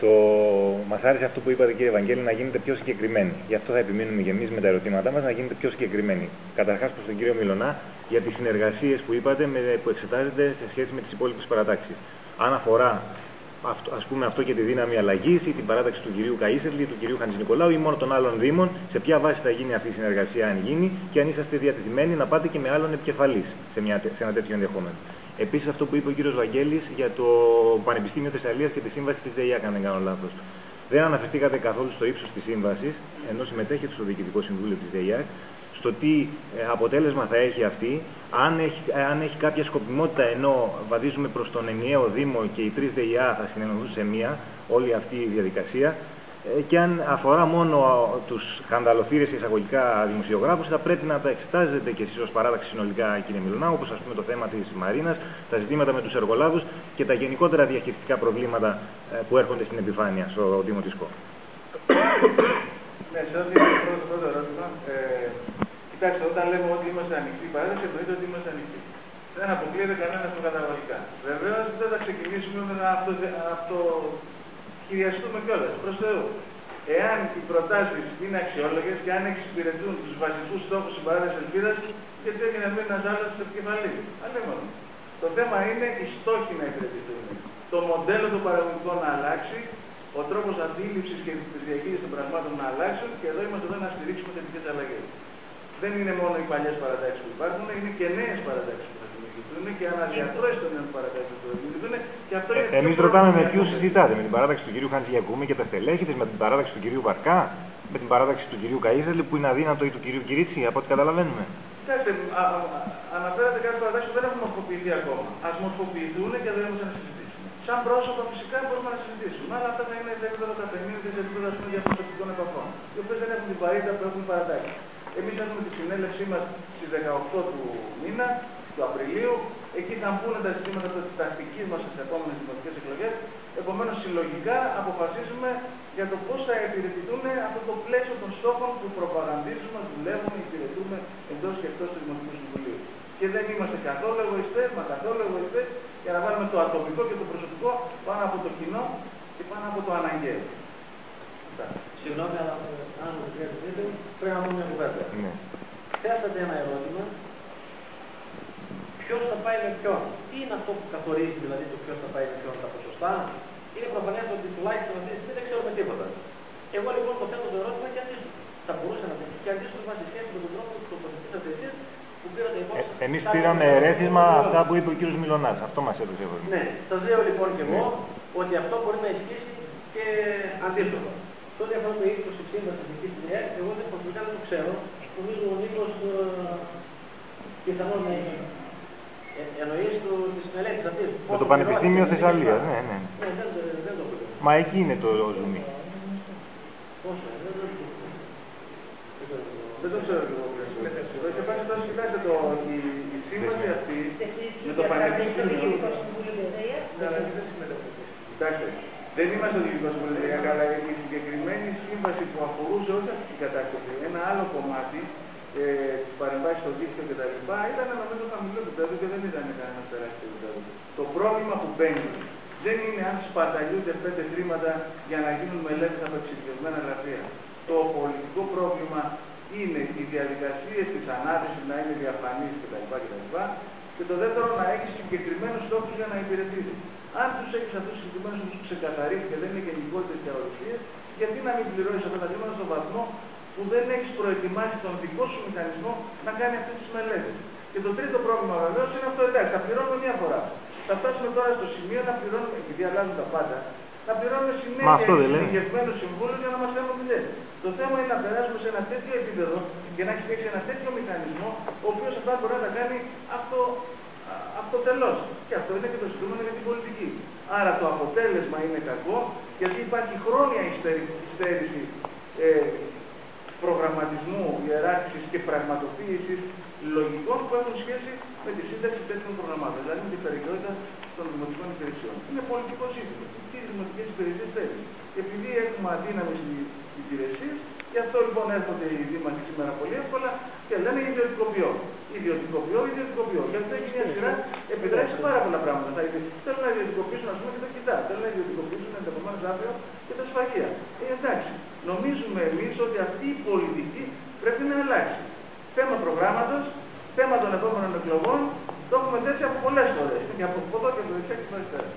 Το... Μας άρεσε αυτό που είπατε, κύριε Ευαγγέλη, να γίνετε πιο συγκεκριμένοι. Γι' αυτό θα επιμείνουμε και εμείς με τα ερωτήματά μας να γίνετε πιο συγκεκριμένοι. Καταρχάς, προς τον κύριο Μιλωνά, για τις συνεργασίες που είπατε, με, που εξετάζετε σε σχέση με τις υπόλοιπες παρατάξεις. Αν αφορά αυτό, ας πούμε αυτό και τη δύναμη αλλαγής ή την παράταξη του κυρίου Καΐσερλη ή του κυρίου Χαντζη Νικολάου ή μόνο των άλλων Δήμων, σε ποια βάση θα γίνει αυτή η συνεργασία, αν γίνει και αν είσαστε διατεθειμένοι να πάτε και με άλλον επικεφαλής σε, σε ένα τέτοιο ενδεχόμενο. Επίσης, αυτό που είπε ο κύριος Βαγγέλης για το Πανεπιστήμιο Θεσσαλίας και τη σύμβαση της ΔΕΙΑ, αν δεν κάνω λάθος. Δεν αναφερθήκατε καθόλου στο ύψος της σύμβασης, ενώ συμμετέχετε στο Διοικητικό Συμβούλιο της ΔΕΙΑ, στο τι ε, αποτέλεσμα θα έχει αυτή, αν έχει, αν έχει κάποια σκοπιμότητα ενώ βαδίζουμε προς τον ενιαίο Δήμο και οι τρεις ΔΕΙΑ θα συνενωθούν σε μία, όλη αυτή η διαδικασία, ε, και αν αφορά μόνο τους χανταλοθύρες εισαγωγικά δημοσιογράφους, θα πρέπει να τα εξετάζετε και εσείς ως παράταξη συνολικά, κύριε Μιλωνά, όπως ας πούμε το θέμα της Μαρίνας, τα ζητήματα με τους εργολάβους και τα γενικότερα διαχειριστικά προβλήματα ε, που έρχονται στην επιφάνεια στο Δήμο της Ναι, σε ό,τι είναι το πρώτο ερώτημα, ε, κοιτάξτε, όταν λέμε ότι είμαστε ανοιχτοί, παράδοση εννοείται ότι είμαστε ανοιχτοί. Δεν αποκλείεται κανένας στο καταβαλικά. Βεβαίως δεν θα ξεκινήσουμε με να αυτο, αυτοχειριαστούμε κιόλας. Προς Θεού. Εάν οι προτάσεις είναι αξιόλογες και αν εξυπηρετούν τους βασικούς στόχους της παράδοση ελπίδας, γιατί έγινε να μείνει ένας άλλος στο επικεφαλή. Αλλήμον. Το θέμα είναι οι στόχοι να υπηρετηθούν. Το μοντέλο των παραγωγικών να αλλάξει, ο τρόπος αντίληψης και της διαχείριση των πραγμάτων να αλλάξουν και εδώ είμαστε εδώ να στηρίξουμε θετικές αλλαγές. Δεν είναι μόνο οι παλιές παρατάξεις που υπάρχουν, είναι και νέες παρατάξεις που θα δημιουργηθούν και αναδιατρώσει των νέων παρατάξεων που θα δημιουργηθούν. Και αυτό είναι ε, Εμεί ρωτάμε με ποιους συζητάτε, με την παράταξη του κυρίου Χαντζιακούμη και τα στελέχη τη, με την παράταξη του κυρίου Βαρκά, με την παράταξη του κυρίου Καΐζελη που είναι αδύνατο ή του κυρίου Κυρίτσι, από ό,τι καταλαβαίνουμε. Κοιτάξτε, αναφέρατε κάποιες παρατάξεις που δεν έχουν μορφοποιηθεί ακόμα. Α μορφοποιηθούν και δεν έχουμε να συζητήσουμε. Σαν πρόσωπα φυσικά μπορούμε να συζητήσουμε, αλλά αυτά θα είναι σε επίπεδο καφενείου και σε επίπεδο διαπροσωπικών επαφών, οι οποίες δεν έχουν την βαρύτητα που έχουν παρατάξει. Εμείς έχουμε τη συνέλευσή μας στις 18 του μήνα, του Απριλίου. Εκεί θα μπουν τα ζητήματα της τακτική μας στις επόμενες δημοτικές εκλογές. Επομένως, συλλογικά αποφασίζουμε για το πώς θα υπηρετηθούν αυτό το πλαίσιο των στόχων που προπαγανδίζουμε, δουλεύουμε, υπηρετούμε εντός και εκτός του Δημοτικού Συμβουλίου. Και δεν είμαστε καθόλου εγωιστέ, μα καθόλου εγωιστέ για να βάλουμε το ατομικό και το προσωπικό πάνω από το κοινό και πάνω από το αναγκαίο. Συγγνώμη, αλλά αν μου επιτρέπετε, πρέπει να πούμε μια κουβέντα. Ναι. Θέσατε ένα ερώτημα. Ποιος θα πάει με ποιον. Τι είναι αυτό που καθορίζει δηλαδή το ποιος θα πάει με ποιον τα ποσοστά; Είναι προφανές ότι τουλάχιστον αυτή τη στιγμή δεν ξέρουμε τίποτα. Εγώ λοιπόν το θέτω το ερώτημα και αντίστοιχο. Θα μπορούσε να τεθεί και αντίστοιχο σε σχέσης με τον τρόπο που τοποθετήσατε εσείς που πήρατε υπόψη. Ε, Εμείς πήραμε ερέθισμα αυτά που είπε ο κ. Μιλονά. Αυτό μας έδωσε εγώ. Ναι, σας λέω λοιπόν και εγώ ναι. ότι αυτό μπορεί να ισχύσει και αντίστοιχο. Τότε αυτό το 20-60 της δική της εγώ δεν προσωπικά δεν το ξέρω. Νομίζω ο Νίκος ε, πιθανόν να έχει. Ε, Εννοεί τη μελέτη αυτής. Με το Πανεπιστήμιο Θεσσαλίας, ναι, ναι. ναι δεν, δεν το Μα εκεί είναι το ζουμί. Πόσο, δεν το δεν το ξέρω εγώ. Σε πάση περιπτώσει, κοιτάξτε το, η, η σύμβαση αυτή με το Πανεπιστήμιο. Κοιτάξτε, δεν είμαστε διοικητικό συμβουλευτικό, αλλά η συγκεκριμένη σύμβαση που αφορούσε όχι αυτή την κατάσταση, ένα άλλο κομμάτι, ε, τη παρεμβάσει στο δίκτυο κτλ. ήταν νομίζω χαμηλό επίπεδο και δεν ήταν κανένας τεράστιο επίπεδο. Το πρόβλημα που μπαίνει δεν είναι αν σπαταλιούνται πέντε χρήματα για να γίνουν μελέτες από εξειδικευμένα γραφεία. Το πολιτικό πρόβλημα είναι οι διαδικασίες της ανάδυση να είναι διαφανείς κτλ. Και το δεύτερο να έχεις συγκεκριμένους στόχους για να υπηρετήσεις. Αν τους έχεις αυτούς τους συγκεκριμένους στόχους ξεκαθαρίσει και δεν είναι γενικότερες θεωρίε, γιατί να μην πληρώσεις αυτά τα χρήματα στον βαθμό που δεν έχεις προετοιμάσει τον δικό σου μηχανισμό να κάνει αυτές τις μελέτες. Και το τρίτο πρόβλημα βεβαίως είναι αυτό εντάξει, θα πληρώνουμε μια φορά. Θα φτάσουμε τώρα στο σημείο να πληρώνουμε, επειδή αλλάζουν τα πάντα, να πληρώνουμε συνέχεια γενικευμένο συμβούλιο για να μας κάνουν δουλειές. Το θέμα είναι να περάσουμε σε ένα τέτοιο επίπεδο και να έχεις φτιάξει ένα τέτοιο μηχανισμό, ο οποίος αυτά μπορεί να τα κάνει αυτό, αυτοτελώ. Και αυτό είναι και το ζητούμενο για την πολιτική. Άρα το αποτέλεσμα είναι κακό, γιατί υπάρχει χρόνια υστέρηση ε, προγραμματισμού, ιεράρχησης και πραγματοποίησης λογικών που έχουν σχέση με τη σύνταξη τέτοιων προγραμμάτων, δηλαδή με την περιοχή των δημοτικών υπηρεσιών. Είναι πολιτικό ζήτημα. Τι δημοτικές υπηρεσίες θέλει. Επειδή έχουμε αδύναμες υπηρεσίες, Γι' αυτό λοιπόν έρχονται οι δήμαρχοι σήμερα πολύ εύκολα και λένε ιδιωτικοποιώ. Ιδιωτικοποιώ, ιδιωτικοποιώ. Και αυτό έχει μια σειρά επιτρέψει πάρα πολλά πράγματα. Θα θέλουν να ιδιωτικοποιήσουν ας πούμε και τα κοιτά. Θέλουν να ιδιωτικοποιήσουν ενδεχομένω αύριο και τα σφαγεία. Ε, εντάξει. Νομίζουμε εμείς ότι αυτή η πολιτική πρέπει να αλλάξει. Θέμα προγράμματος, θέμα των επόμενων εκλογών, το έχουμε τέτοια από πολλές φορές. Και από εδώ και από δεξιά και από αριστερά.